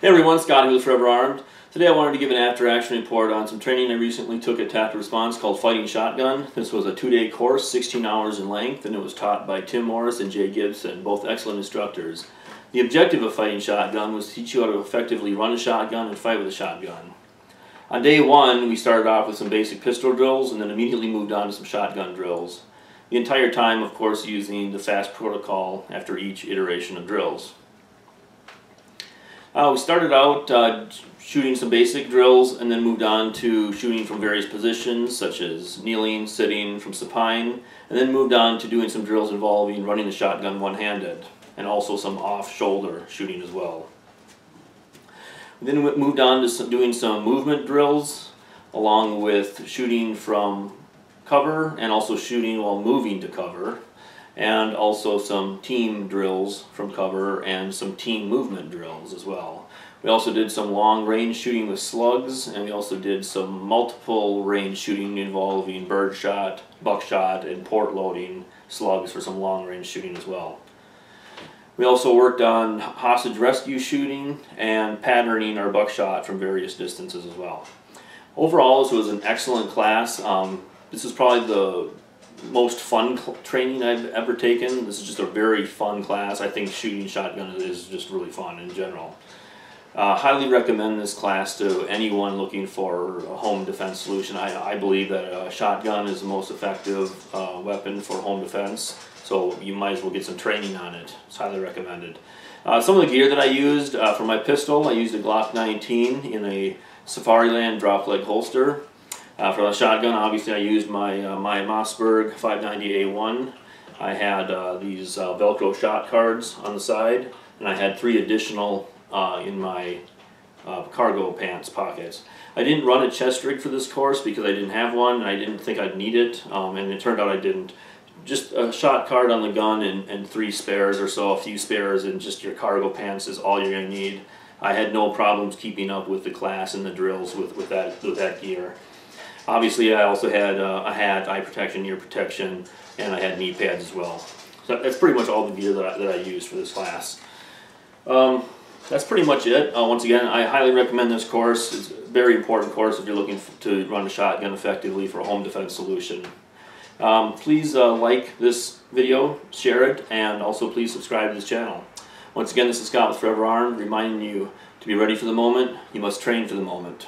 Hey everyone, Scotty with Forever Armed. Today I wanted to give an after-action report on some training I recently took at Tactical Response called Fighting Shotgun. This was a two-day course, 16 hours in length, and it was taught by Tim Morris and Jay Gibson, both excellent instructors. The objective of Fighting Shotgun was to teach you how to effectively run a shotgun and fight with a shotgun. On day one, we started off with some basic pistol drills and then immediately moved on to some shotgun drills. The entire time, of course, using the FAST protocol after each iteration of drills. Uh, we started out uh, shooting some basic drills and then moved on to shooting from various positions such as kneeling, sitting, from supine, and then moved on to doing some drills involving running the shotgun one-handed and also some off-shoulder shooting as well. We then we moved on to some, doing some movement drills along with shooting from cover and also shooting while moving to cover and also some team drills from cover and some team movement drills as well. We also did some long range shooting with slugs and we also did some multiple range shooting involving birdshot, buckshot, and port loading slugs for some long range shooting as well. We also worked on hostage rescue shooting and patterning our buckshot from various distances as well. Overall, this was an excellent class. Um, this is probably the most fun training I've ever taken. This is just a very fun class. I think shooting shotgun is just really fun in general. Uh, highly recommend this class to anyone looking for a home defense solution. I, I believe that a shotgun is the most effective uh, weapon for home defense, so you might as well get some training on it. It's highly recommended. Uh, some of the gear that I used uh, for my pistol, I used a Glock 19 in a Safariland drop leg holster. Uh, for the shotgun, obviously I used my, uh, my Mossberg 590A1. I had uh, these uh, Velcro shot cards on the side, and I had three additional uh, in my uh, cargo pants pockets. I didn't run a chest rig for this course because I didn't have one, and I didn't think I'd need it, um, and it turned out I didn't. Just a shot card on the gun and, and three spares or so, a few spares, and just your cargo pants is all you're going to need. I had no problems keeping up with the class and the drills with, with, that, with that gear. Obviously, I also had uh, a hat, eye protection, ear protection, and I had knee pads as well. So that's pretty much all the gear that I, that I used for this class. Um, that's pretty much it. Uh, once again, I highly recommend this course. It's a very important course if you're looking to run a shotgun effectively for a home defense solution. Um, please uh, like this video, share it, and also please subscribe to this channel. Once again, this is Scott with Forever Armed, reminding you to be ready for the moment, you must train for the moment.